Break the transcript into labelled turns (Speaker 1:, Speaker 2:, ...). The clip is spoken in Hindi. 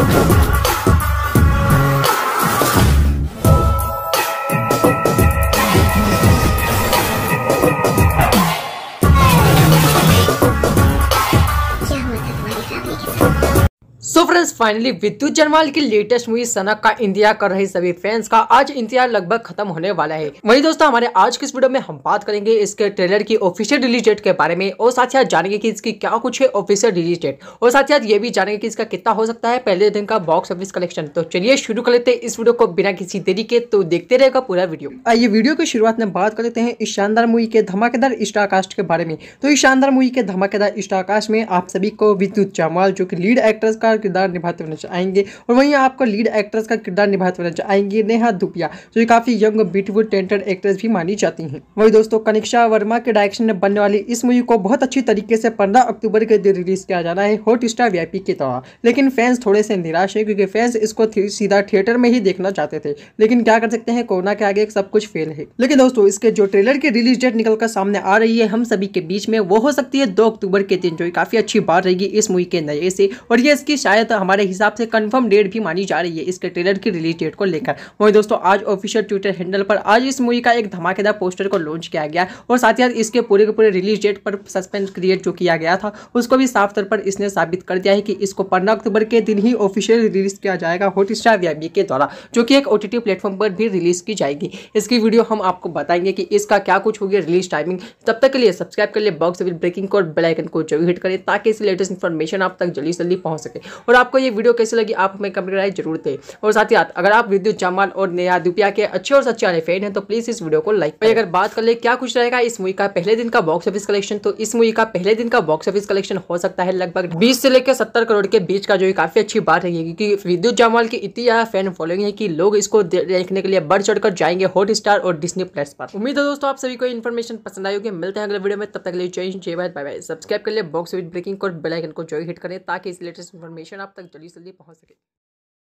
Speaker 1: क्या
Speaker 2: फ्रेंड्स फाइनली विद्युत जनवाल की लेटेस्ट मूवी सनक का इंतज़ार कर रहे सभी फैंस का आज इंतज़ार लगभग खत्म होने वाला है। वही दोस्तों, हमारे आज की इस वीडियो में हम बात करेंगे इसके ट्रेलर की ऑफिशियल रिलीज़ डेट के बारे में और साथ ही जानेंगे कि इसकी क्या कुछ है ऑफिशियल रिलीज़ डेट और साथ ही ये भी जानेंगे कि इसका कितना हो सकता है पहले दिन का बॉक्स ऑफ़िस कलेक्शन तो चलिए शुरू कर लेते हैं इस वीडियो को बिना किसी देरी के। तो देखते रहेगा पूरा वीडियो आइए वीडियो की शुरुआत में बात कर लेते हैं इस शानदार मूवी के धमाकेदार स्टार कास्ट के बारे में। तो इस शानदार मूवी के धमाकेदार स्टार कास्ट में आप सभी को विद्युत जामाल जो की लीड एक्ट्रेस का किरदार निभाते हुए नज़र आएँगे और वहीं आपको लीड एक्ट्रेस का किरदार निभाते हुए नज़र आएँगे, नेहा दुपिया जो काफ़ी यंग ब्यूटीफुल टेंटेड एक्ट्रेस भी मानी जाती हैं। वही दोस्तों कनिक्षा वर्मा के डायरेक्शन में बनने वाली इस मूवी को बहुत अच्छी तरीके से पंद्रह अक्टूबर के दिन रिलीज़ किया जाना है हॉट स्टार वीआईपी के तरह। लेकिन फैंस थोड़े से निराश है क्योंकि फैंस इसको सीधा थिएटर में ही देखना चाहते थे। लेकिन क्या कर सकते हैं, कोरोना के आगे सब कुछ फेल है। लेकिन दोस्तों, इसके जो ट्रेलर की रिलीज़ डेट निकल कर सामने आ रही है, हम सभी के बीच में वो हो सकती है दो अक्टूबर के दिन, जो काफ़ी अच्छी बात रहेगी इस मूवी के नए से। और ये इसकी शायद हमारे हिसाब से कंफर्म डेट भी मानी जा रही है इसके ट्रेलर की रिलीज़ डेट को लेकर। वही दोस्तों, आज ऑफिशियल ट्विटर हैंडल पर आज इस मूवी का एक धमाकेदार पोस्टर को लॉन्च किया गया और साथ ही साथ इसके पूरे के पूरे रिलीज़ डेट पर सस्पेंस क्रिएट जो किया गया था, उसको भी साफ़ तौर पर इसने साबित कर दिया है कि इसको पंद्रह अक्टूबर के दिन ही ऑफिशियल रिलीज़ किया जाएगा हॉट स्टार वीआईपी के द्वारा, जो कि एक ओटीटी प्लेटफॉर्म पर भी रिलीज़ की जाएगी। इसकी वीडियो हम आपको बताएँगे कि इसका क्या कुछ होगी रिलीज़ टाइमिंग तब तक के लिए सब्सक्राइब कर लिए बॉक्स ब्रेकिंग को बेल आइकन को ज़रूर हिट करें ताकि इस लेटेस्ट इन्फॉर्मेशन आप तक जल्दी जल्दी पहुँच सके। और आपको ये वीडियो कैसी लगी, आप हमें कमेंट राय ज़रूर दें और साथ ही साथ, अगर आप विद्युत जामान और नेहा दुपिया के अच्छे और सच्चे वाले फ़ैन हैं तो प्लीज़ इस वीडियो को लाइक अगर बात कर ले क्या कुछ रहेगा इस मूवी का पहले दिन का बॉक्स ऑफ़िस कलेक्शन तो इस मूवी का पहले दिन का बॉक्स ऑफ़िस कलेक्शन हो सकता है लगभग 20 से लेकर 70 करोड़ के बीच का, जो है काफ़ी अच्छी बात है, क्योंकि विद्युत जामाल की इतनी ज़्यादा फ़ैन फॉलोइंग है कि लोग इसको देखने के लिए बढ़ चढ़कर जाएँगे हॉट स्टार और डिस्नी प्लस पर। उम्मीद है दोस्तों, आप सभी को इन्फॉर्मेशन पसंद आई होगी। मिलते हैं अगले वीडियो में, तब तक लिए जय जय बाय बाय सब्सक्राइब कर लिए बॉक्स विद ब्रेकिंग को बेल आइकन को जॉय हिट करें, ताकि इस लेटेस्ट इन्फॉर्मेशन आप तक जल्दी से जल्दी पहुँच सके।